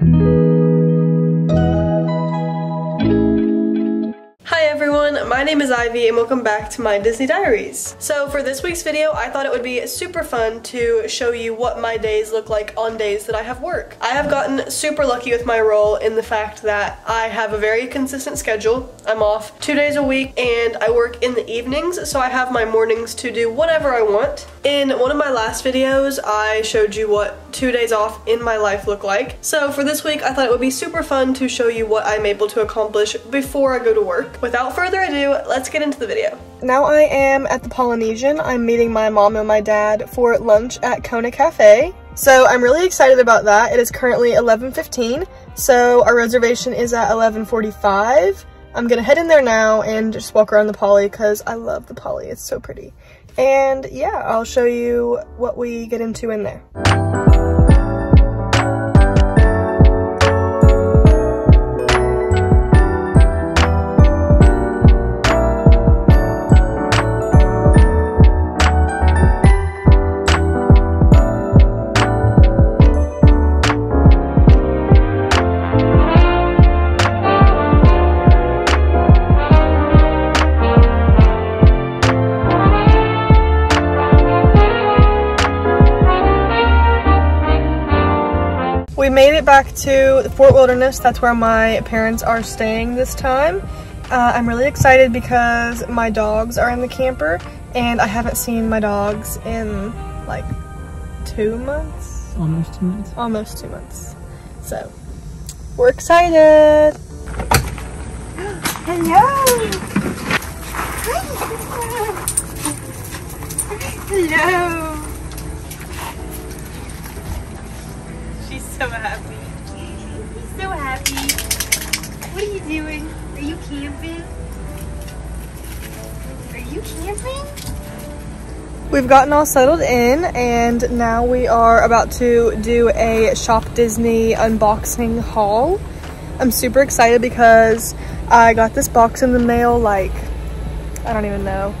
thank you. My name is Ivy and welcome back to my Disney Diaries. So for this week's video, I thought it would be super fun to show you what my days look like on days that I have work. I have gotten super lucky with my role in the fact that I have a very consistent schedule. I'm off two days a week and I work in the evenings, so I have my mornings to do whatever I want. In one of my last videos, I showed you what two days off in my life look like. So for this week, I thought it would be super fun to show you what I'm able to accomplish before I go to work. Without further ado, let's get into the video. Now I am at the Polynesian. I'm meeting my mom and my dad for lunch at Kona Cafe. So I'm really excited about that. It is currently 11.15, so our reservation is at 11.45. I'm gonna head in there now and just walk around the Poly because I love the Poly. It's so pretty. And yeah, I'll show you what we get into in there. We made it back to Fort Wilderness. That's where my parents are staying this time. Uh, I'm really excited because my dogs are in the camper and I haven't seen my dogs in like two months. Almost two months. Almost two months. So we're excited. Hello. Hello. So happy. He's so happy. What are you doing? Are you camping? Are you camping? We've gotten all settled in and now we are about to do a Shop Disney unboxing haul. I'm super excited because I got this box in the mail like, I don't even know,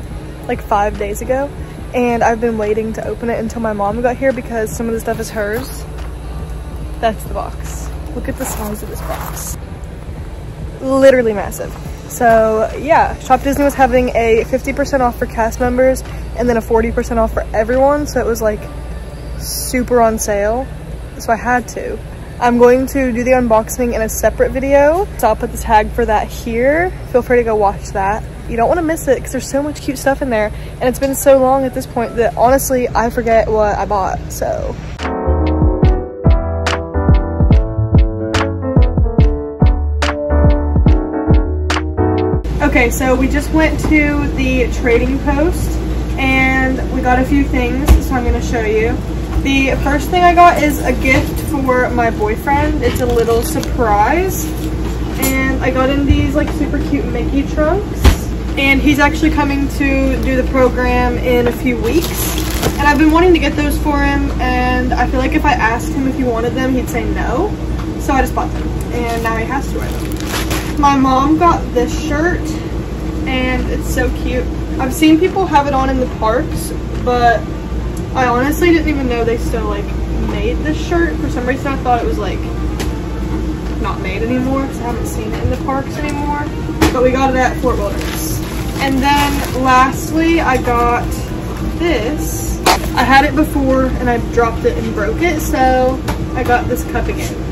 like five days ago. And I've been waiting to open it until my mom got here because some of the stuff is hers. That's the box. Look at the size of this box. Literally massive. So yeah, Shop Disney was having a 50% off for cast members and then a 40% off for everyone. So it was like super on sale. So I had to. I'm going to do the unboxing in a separate video. So I'll put the tag for that here. Feel free to go watch that. You don't want to miss it because there's so much cute stuff in there. And it's been so long at this point that honestly, I forget what I bought. So Okay, so we just went to the trading post and we got a few things, so I'm going to show you. The first thing I got is a gift for my boyfriend. It's a little surprise. And I got him these like super cute Mickey trunks. And he's actually coming to do the program in a few weeks. And I've been wanting to get those for him and I feel like if I asked him if he wanted them, he'd say no. So I just bought them and now he has to wear them. My mom got this shirt and it's so cute. I've seen people have it on in the parks, but I honestly didn't even know they still like made this shirt. For some reason I thought it was like not made anymore because I haven't seen it in the parks anymore. But we got it at Fort Wilderness. And then lastly, I got this. I had it before and I dropped it and broke it, so I got this cup again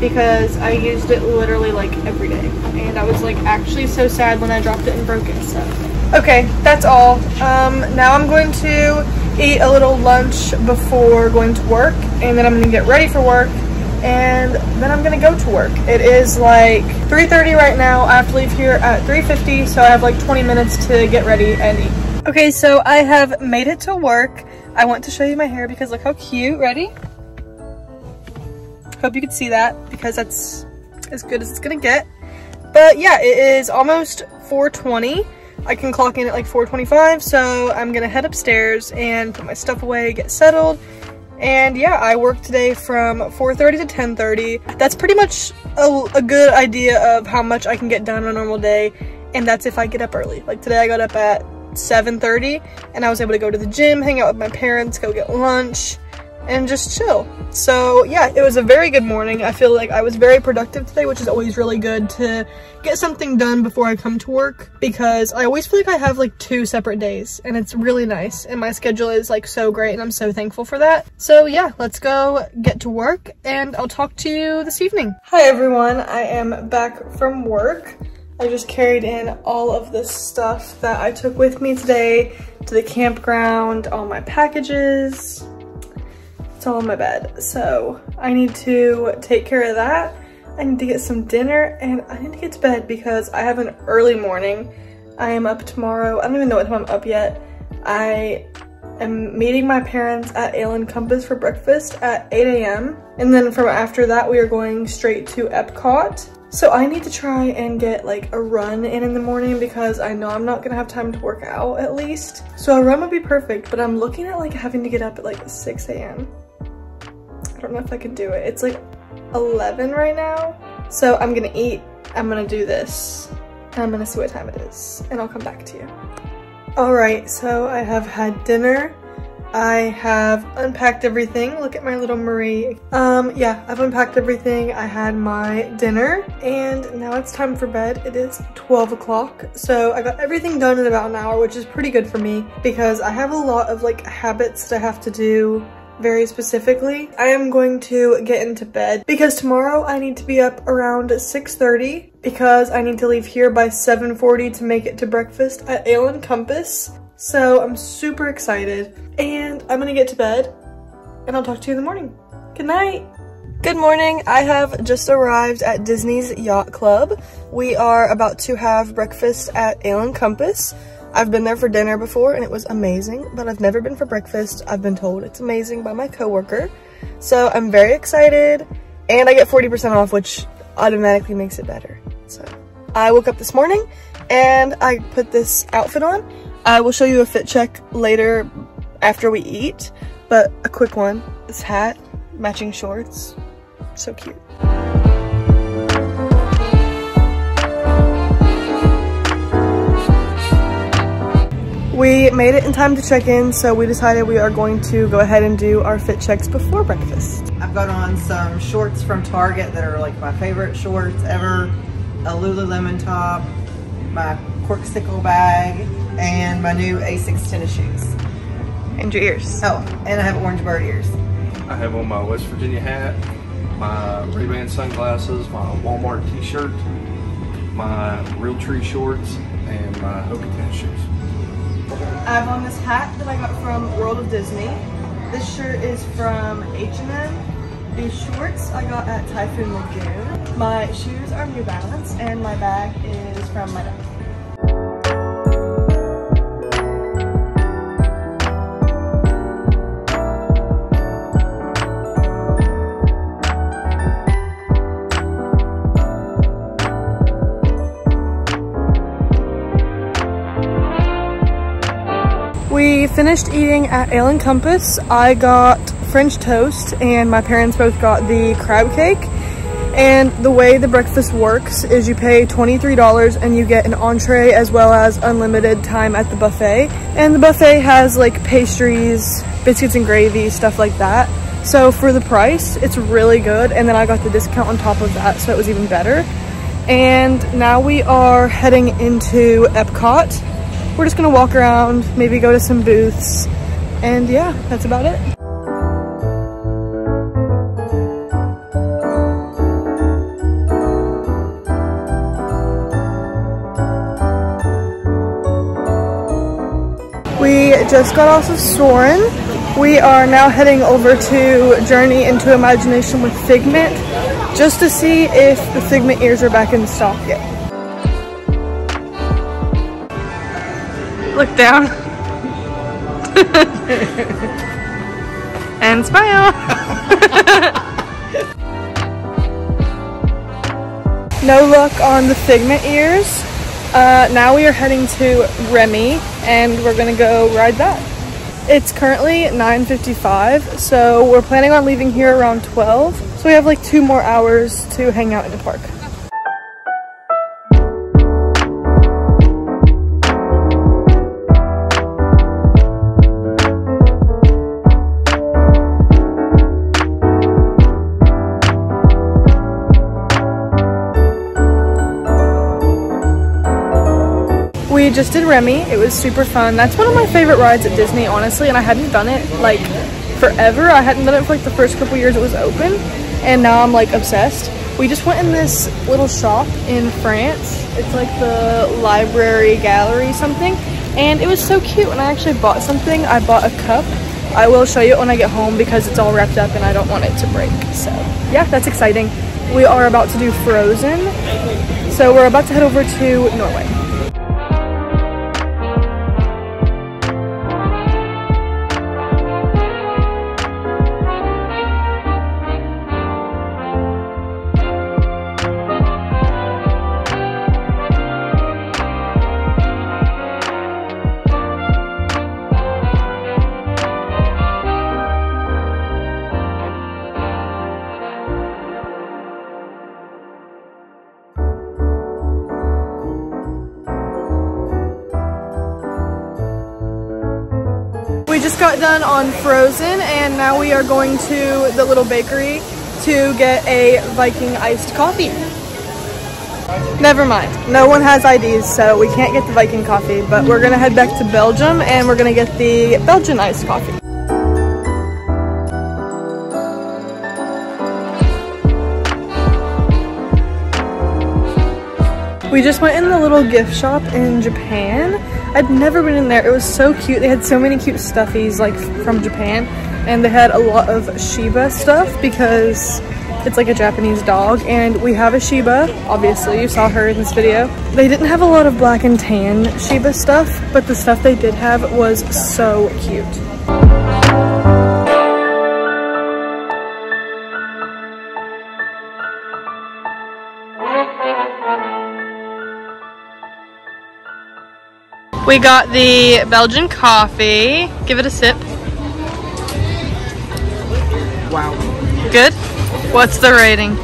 because I used it literally like every day. And I was like actually so sad when I dropped it and broke it, so. Okay, that's all. Um, now I'm going to eat a little lunch before going to work and then I'm gonna get ready for work and then I'm gonna go to work. It is like 3.30 right now. I have to leave here at 3.50, so I have like 20 minutes to get ready and eat. Okay, so I have made it to work. I want to show you my hair because look how cute. Ready? Hope you can see that because that's as good as it's gonna get. But yeah, it is almost 420. I can clock in at like 425, so I'm gonna head upstairs and put my stuff away, get settled. And yeah, I work today from 4.30 to 10.30. That's pretty much a, a good idea of how much I can get done on a normal day. And that's if I get up early. Like today I got up at 7.30 and I was able to go to the gym, hang out with my parents, go get lunch, and just chill. So yeah, it was a very good morning. I feel like I was very productive today, which is always really good to get something done before I come to work because I always feel like I have like two separate days and it's really nice and my schedule is like so great and I'm so thankful for that. So yeah, let's go get to work and I'll talk to you this evening. Hi everyone, I am back from work. I just carried in all of this stuff that I took with me today to the campground, all my packages. It's all in my bed. So I need to take care of that. I need to get some dinner and I need to get to bed because I have an early morning. I am up tomorrow. I don't even know what time I'm up yet. I am meeting my parents at Ale Compass for breakfast at 8 a.m. And then from after that, we are going straight to Epcot. So I need to try and get like a run in in the morning because I know I'm not gonna have time to work out at least. So a run would be perfect, but I'm looking at like having to get up at like 6 a.m. I don't know if I can do it. It's like 11 right now. So I'm gonna eat, I'm gonna do this, and I'm gonna see what time it is, and I'll come back to you. All right, so I have had dinner. I have unpacked everything. Look at my little Marie. Um, yeah, I've unpacked everything. I had my dinner and now it's time for bed. It is 12 o'clock. So I got everything done in about an hour, which is pretty good for me because I have a lot of like habits that I have to do very specifically. I am going to get into bed because tomorrow I need to be up around 6.30 because I need to leave here by 7.40 to make it to breakfast at Ale and Compass. So I'm super excited and I'm gonna get to bed and I'll talk to you in the morning. Good night. Good morning. I have just arrived at Disney's Yacht Club. We are about to have breakfast at Ale and Compass. I've been there for dinner before and it was amazing, but I've never been for breakfast. I've been told it's amazing by my coworker. So I'm very excited and I get 40% off, which automatically makes it better. So I woke up this morning and I put this outfit on. I will show you a fit check later after we eat, but a quick one. This hat, matching shorts, so cute. We made it in time to check in, so we decided we are going to go ahead and do our fit checks before breakfast. I've got on some shorts from Target that are like my favorite shorts ever. A Lululemon top, my Corkcicle bag, and my new Asics tennis shoes. And your ears. Oh, and I have orange bird ears. I have on my West Virginia hat, my Ray-Ban sunglasses, my Walmart t-shirt, my Realtree shorts, and my Hoka tennis shoes. I have on this hat that I got from World of Disney. This shirt is from H&M. These shorts I got at Typhoon Lagoon. My shoes are New Balance and my bag is from my dad. Finished eating at Ale and Compass. I got French toast and my parents both got the crab cake. And the way the breakfast works is you pay $23 and you get an entree as well as unlimited time at the buffet. And the buffet has like pastries, biscuits and gravy, stuff like that. So for the price, it's really good. And then I got the discount on top of that, so it was even better. And now we are heading into Epcot. We're just gonna walk around, maybe go to some booths, and yeah, that's about it. We just got off of Soarin'. We are now heading over to Journey into Imagination with Figment, just to see if the Figment ears are back in stock yet. Look down. and smile. no luck on the Figment ears. Uh, now we are heading to Remy and we're gonna go ride that. It's currently 9.55, so we're planning on leaving here around 12. So we have like two more hours to hang out in the park. Just did Remy. It was super fun. That's one of my favorite rides at Disney, honestly, and I hadn't done it like forever. I hadn't done it for like the first couple years it was open, and now I'm like obsessed. We just went in this little shop in France. It's like the library gallery something, and it was so cute. And I actually bought something. I bought a cup. I will show you it when I get home because it's all wrapped up and I don't want it to break. So yeah, that's exciting. We are about to do Frozen. So we're about to head over to Norway. Done on Frozen and now we are going to the little bakery to get a Viking iced coffee. Never mind. No one has IDs, so we can't get the Viking coffee, but we're gonna head back to Belgium and we're gonna get the Belgian iced coffee. We just went in the little gift shop in Japan. I'd never been in there. It was so cute. They had so many cute stuffies like from Japan and they had a lot of Shiba stuff because it's like a Japanese dog and we have a Shiba. Obviously, you saw her in this video. They didn't have a lot of black and tan Shiba stuff, but the stuff they did have was so cute. We got the Belgian coffee. Give it a sip. Wow. Good? What's the rating?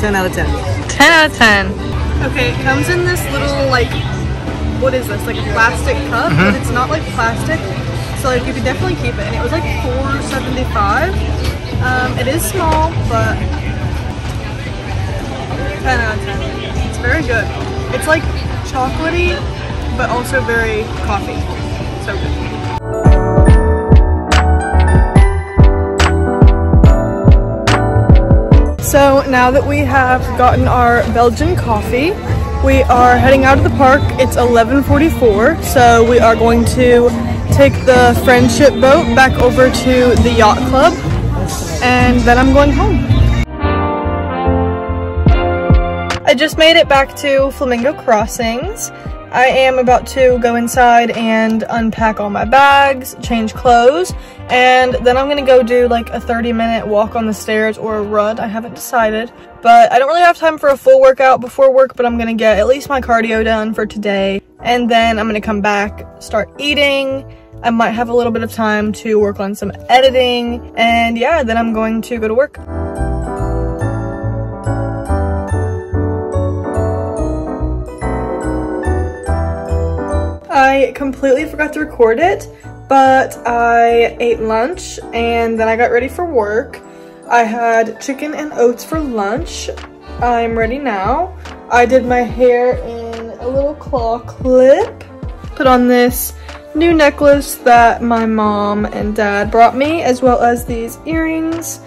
10 out of 10. 10 out of 10. Okay, it comes in this little like, what is this? Like a plastic cup, but it's not like plastic. So like you could definitely keep it. And it was like 4.75. Um, it is small, but 10 out of 10. It's very good. It's like chocolatey, but also very coffee. So good. So now that we have gotten our Belgian coffee, we are heading out of the park. It's 11:44, so we are going to take the friendship boat back over to the yacht club, and then I'm going home. Just made it back to Flamingo Crossings. I am about to go inside and unpack all my bags, change clothes, and then I'm gonna go do like a 30 minute walk on the stairs or a run. I haven't decided, but I don't really have time for a full workout before work, but I'm gonna get at least my cardio done for today. And then I'm gonna come back, start eating. I might have a little bit of time to work on some editing, and yeah, then I'm going to go to work. Completely forgot to record it, but I ate lunch and then I got ready for work. I had chicken and oats for lunch. I'm ready now. I did my hair in a little claw clip. Put on this new necklace that my mom and dad brought me, as well as these earrings.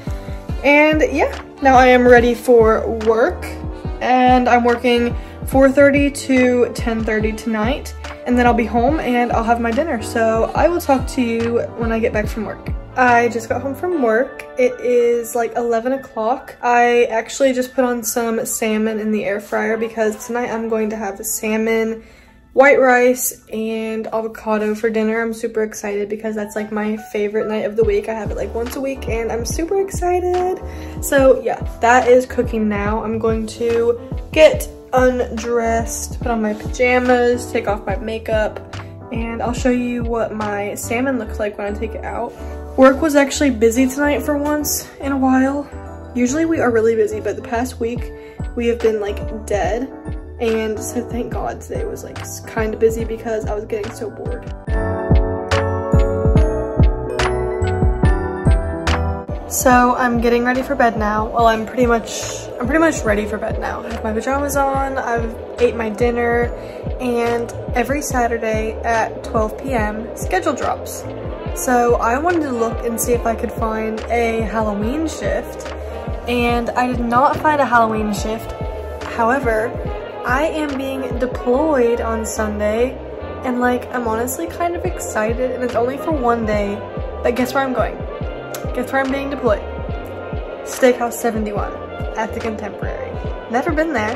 And yeah, now I am ready for work. And I'm working 4.30 to 10.30 tonight and then I'll be home and I'll have my dinner. So I will talk to you when I get back from work. I just got home from work. It is like 11 o'clock. I actually just put on some salmon in the air fryer because tonight I'm going to have salmon, white rice, and avocado for dinner. I'm super excited because that's like my favorite night of the week. I have it like once a week and I'm super excited. So yeah, that is cooking now. I'm going to get undressed, put on my pajamas, take off my makeup, and I'll show you what my salmon looks like when I take it out. Work was actually busy tonight for once in a while. Usually we are really busy, but the past week we have been like dead. And so thank God today was like kind of busy because I was getting so bored. So I'm getting ready for bed now. Well, I'm pretty much, I'm pretty much ready for bed now. I have my pajamas on, I've ate my dinner, and every Saturday at 12 p.m. schedule drops. So I wanted to look and see if I could find a Halloween shift, and I did not find a Halloween shift. However, I am being deployed on Sunday, and like, I'm honestly kind of excited, and it's only for one day, but guess where I'm going? Guess where I'm being deployed? Steakhouse 71 at the Contemporary. Never been there,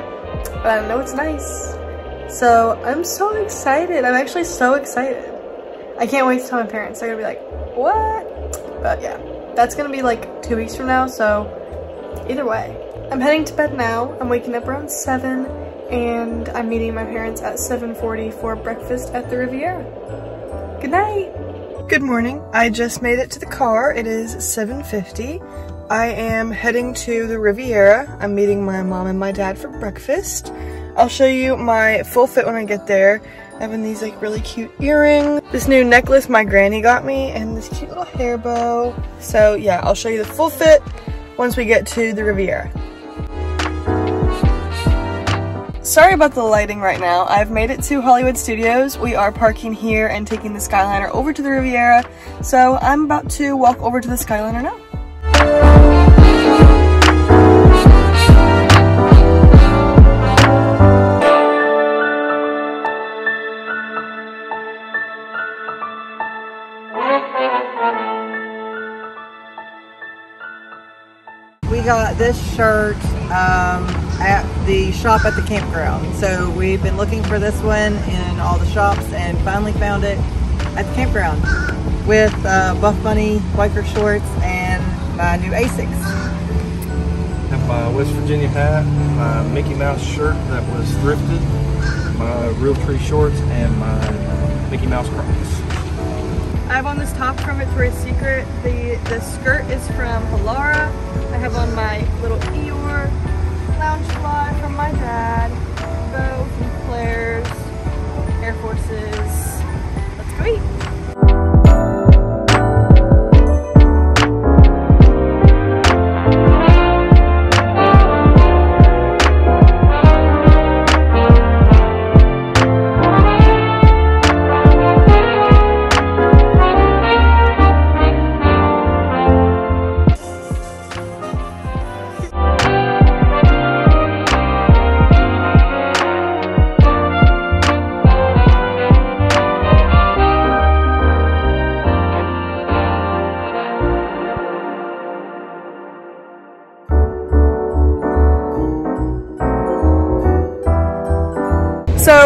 but I know it's nice. So I'm so excited. I'm actually so excited. I can't wait to tell my parents. They're gonna be like, what? But yeah, that's gonna be like two weeks from now, so either way. I'm heading to bed now. I'm waking up around 7 and I'm meeting my parents at 7.40 for breakfast at the Riviera. Good night! Good morning. I just made it to the car. It is 7.50. I am heading to the Riviera. I'm meeting my mom and my dad for breakfast. I'll show you my full fit when I get there. I have in these like really cute earrings, this new necklace my granny got me, and this cute little hair bow. So yeah, I'll show you the full fit once we get to the Riviera. Sorry about the lighting right now. I've made it to Hollywood Studios. We are parking here and taking the Skyliner over to the Riviera. So I'm about to walk over to the Skyliner now. We got this shirt um, at the shop at the campground. So we've been looking for this one in all the shops and finally found it at the campground with uh, Buff Bunny biker shorts and my new Asics. Have my West Virginia hat, my Mickey Mouse shirt that was thrifted, my Realtree shorts, and my Mickey Mouse Crocs. I have on this top from Victoria's Secret. The, the skirt is from Halara. I have on my little Eeyore lounge fly from my dad. Bow from Claire's. Air Forces. Let's go eat.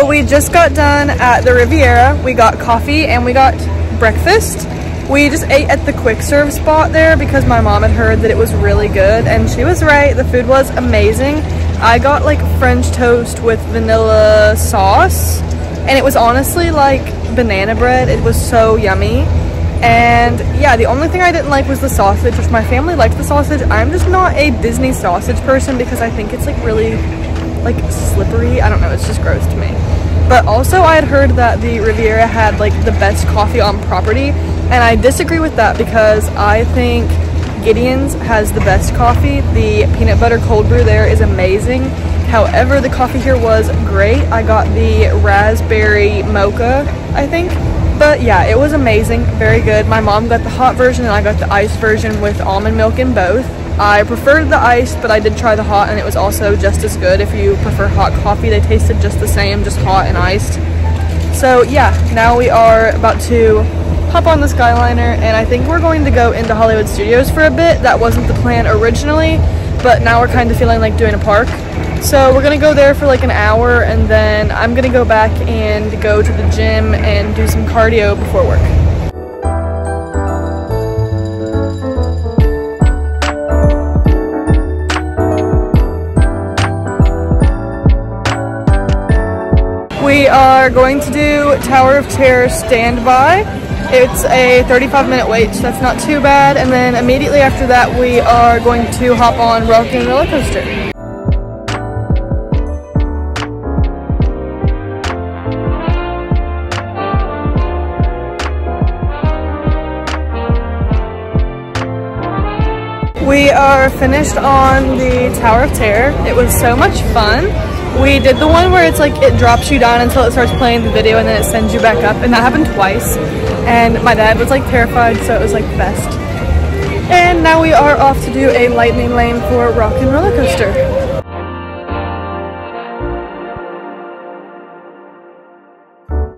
We just got done at the Riviera. We got coffee and we got breakfast. We just ate at the quick serve spot there because my mom had heard that it was really good and she was right. The food was amazing. I got like French toast with vanilla sauce and it was honestly like banana bread. It was so yummy. And yeah, the only thing I didn't like was the sausage, which my family likes the sausage. I'm just not a Disney sausage person because I think it's like really like slippery. I don't know, it's just gross to me. But also I had heard that the Riviera had like the best coffee on property and I disagree with that because I think Gideon's has the best coffee. The peanut butter cold brew there is amazing. However, the coffee here was great. I got the raspberry mocha, I think. But yeah, it was amazing, very good. My mom got the hot version and I got the iced version with almond milk in both. I preferred the iced, but I did try the hot and it was also just as good. If you prefer hot coffee, they tasted just the same, just hot and iced. So yeah, now we are about to hop on the Skyliner and I think we're going to go into Hollywood Studios for a bit. That wasn't the plan originally, but now we're kind of feeling like doing a park. So we're gonna go there for like an hour and then I'm gonna go back and go to the gym and do some cardio before work. We are going to do Tower of Terror Standby. It's a 35 minute wait, so that's not too bad. And then immediately after that, we are going to hop on Rock and Roller Coaster. We are finished on the Tower of Terror. It was so much fun. We did the one where it's like it drops you down until it starts playing the video and then it sends you back up and that happened twice. And my dad was like terrified so it was like best. And now we are off to do a lightning lane for Rock and Roller Coaster.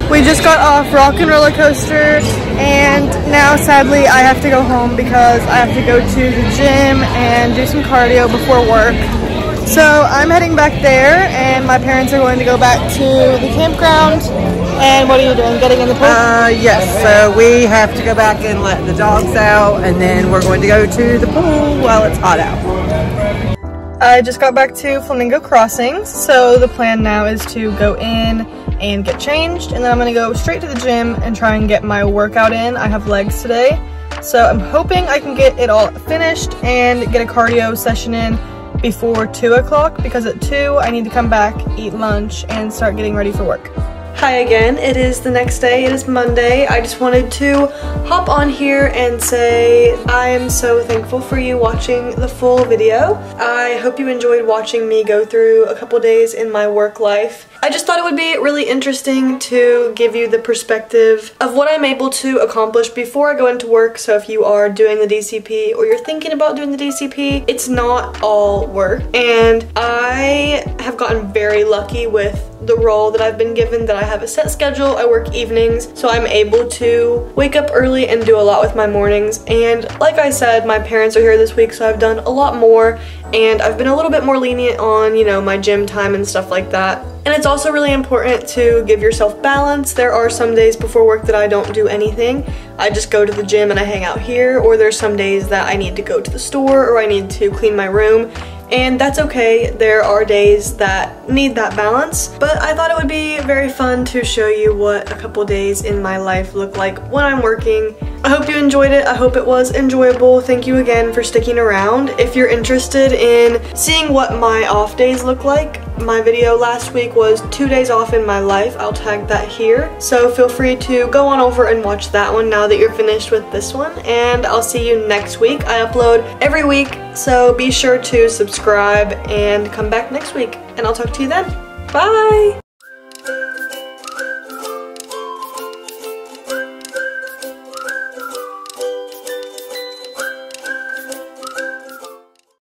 We just got off Rock and Roller Coaster and now sadly I have to go home because I have to go to the gym and do some cardio before work. So I'm heading back there and my parents are going to go back to the campground. And what are you doing? Getting in the pool? Uh, yes, so we have to go back and let the dogs out and then we're going to go to the pool while it's hot out. I just got back to Flamingo Crossings, so the plan now is to go in and get changed, and then I'm gonna go straight to the gym and try and get my workout in. I have legs today, so I'm hoping I can get it all finished and get a cardio session in before 2 o'clock, because at 2 I need to come back, eat lunch, and start getting ready for work. Hi again, it is the next day, it is Monday. I just wanted to hop on here and say I am so thankful for you watching the full video. I hope you enjoyed watching me go through a couple days in my work life. I just thought it would be really interesting to give you the perspective of what I'm able to accomplish before I go into work. So if you are doing the DCP or you're thinking about doing the DCP, it's not all work. And I have gotten very lucky with the role that I've been given that I have a set schedule. I work evenings, so I'm able to wake up early and do a lot with my mornings. And like I said, my parents are here this week, so I've done a lot more and I've been a little bit more lenient on, you know, my gym time and stuff like that. And it's also really important to give yourself balance. There are some days before work that I don't do anything. I just go to the gym and I hang out here, or there's some days that I need to go to the store or I need to clean my room and that's okay. There are days that need that balance, but I thought it would be very fun to show you what a couple days in my life look like when I'm working. I hope you enjoyed it. I hope it was enjoyable. Thank you again for sticking around. If you're interested in seeing what my off days look like, my video last week was two days off in my life. I'll tag that here. So feel free to go on over and watch that one now that you're finished with this one. And I'll see you next week. I upload every week, so be sure to subscribe and come back next week. And I'll talk to you then. Bye!